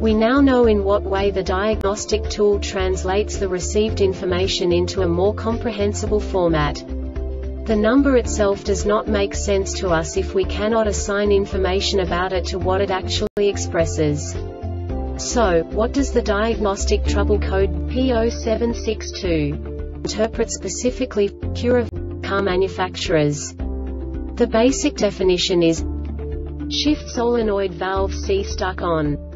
We now know in what way the diagnostic tool translates the received information into a more comprehensible format. The number itself does not make sense to us if we cannot assign information about it to what it actually expresses. So, what does the diagnostic trouble code P0762 interpret specifically Acura car manufacturers? The basic definition is shift solenoid valve C stuck on.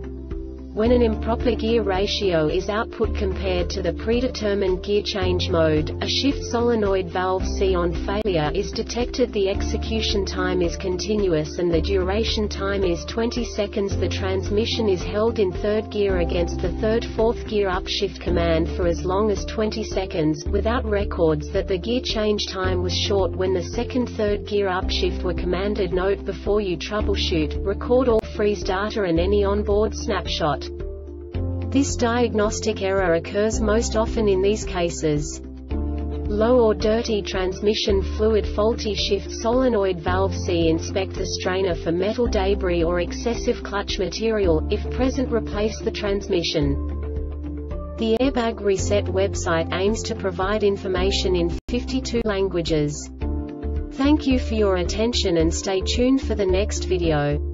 When an improper gear ratio is output compared to the predetermined gear change mode, a shift solenoid valve C on failure is detected the execution time is continuous and the duration time is 20 seconds. The transmission is held in third gear against the third fourth gear upshift command for as long as 20 seconds, without records that the gear change time was short when the second third gear upshift were commanded. Note before you troubleshoot, record all freeze data and any onboard snapshot. This diagnostic error occurs most often in these cases. Low or dirty transmission fluid faulty shift solenoid valve C inspect the strainer for metal debris or excessive clutch material, if present replace the transmission. The Airbag Reset website aims to provide information in 52 languages. Thank you for your attention and stay tuned for the next video.